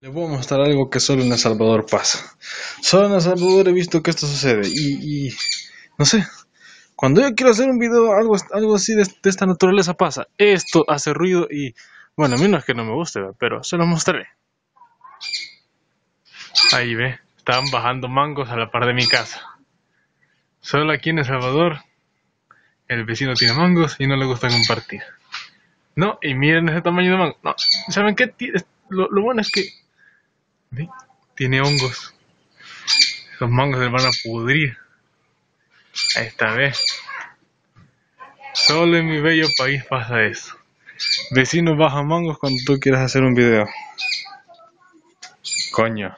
Les voy a mostrar algo que solo en El Salvador pasa. Solo en El Salvador he visto que esto sucede y, no sé, cuando yo quiero hacer un video, algo, algo así de, esta naturaleza pasa. Esto hace ruido y, bueno, a mí no es que no me guste, pero se lo mostraré. Ahí ve, están bajando mangos a la par de mi casa. Solo aquí en El Salvador, el vecino tiene mangos y no le gusta compartir. No, y miren ese tamaño de mango. No, ¿saben qué? Lo, lo bueno es que tiene hongos. Los mangos se van a pudrir. Ahí está, ¿ves? Solo en mi bello país pasa eso. Vecinos bajan mangos cuando tú quieras hacer un video. Coño.